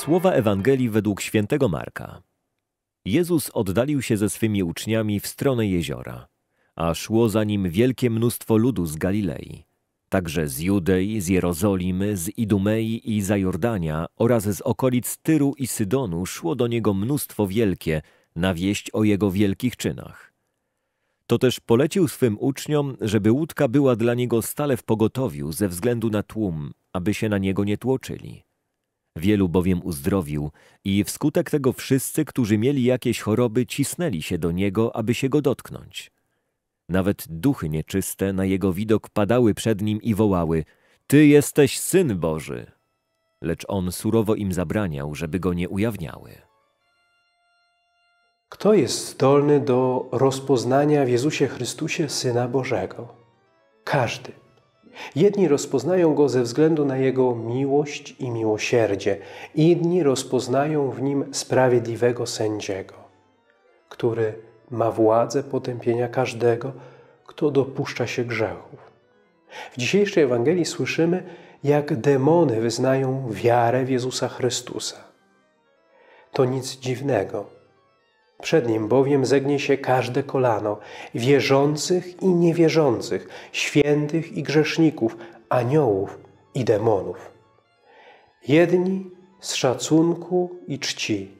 Słowa Ewangelii według świętego Marka. Jezus oddalił się ze swymi uczniami w stronę jeziora, a szło za nim wielkie mnóstwo ludu z Galilei, także z Judei, z Jerozolimy, z Idumei i Zajordania oraz z okolic Tyru i Sydonu szło do niego mnóstwo wielkie na wieść o jego wielkich czynach. To też polecił swym uczniom, żeby łódka była dla niego stale w pogotowiu ze względu na tłum, aby się na niego nie tłoczyli. Wielu bowiem uzdrowił i wskutek tego wszyscy, którzy mieli jakieś choroby, cisnęli się do niego, aby się go dotknąć. Nawet duchy nieczyste na jego widok padały przed nim i wołały: Ty jesteś syn Boży! Lecz on surowo im zabraniał, żeby go nie ujawniały. Kto jest zdolny do rozpoznania w Jezusie Chrystusie Syna Bożego? Każdy. Jedni rozpoznają Go ze względu na Jego miłość i miłosierdzie, inni rozpoznają w Nim sprawiedliwego sędziego, który ma władzę potępienia każdego, kto dopuszcza się grzechów. W dzisiejszej Ewangelii słyszymy, jak demony wyznają wiarę w Jezusa Chrystusa. To nic dziwnego. Przed Nim bowiem zegnie się każde kolano, wierzących i niewierzących, świętych i grzeszników, aniołów i demonów. Jedni z szacunku i czci,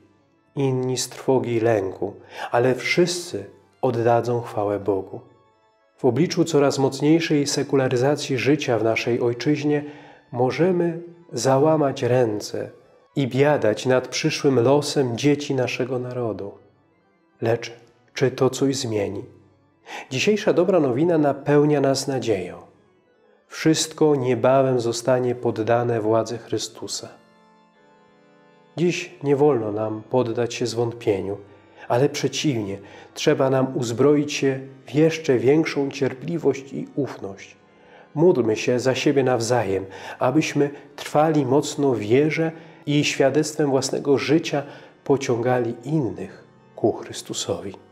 inni z trwogi i lęku, ale wszyscy oddadzą chwałę Bogu. W obliczu coraz mocniejszej sekularyzacji życia w naszej ojczyźnie możemy załamać ręce i biadać nad przyszłym losem dzieci naszego narodu. Lecz czy to coś zmieni? Dzisiejsza dobra nowina napełnia nas nadzieją. Wszystko niebawem zostanie poddane władzy Chrystusa. Dziś nie wolno nam poddać się zwątpieniu, ale przeciwnie, trzeba nam uzbroić się w jeszcze większą cierpliwość i ufność. Módlmy się za siebie nawzajem, abyśmy trwali mocno w wierze i świadectwem własnego życia pociągali innych ku Kristusovi.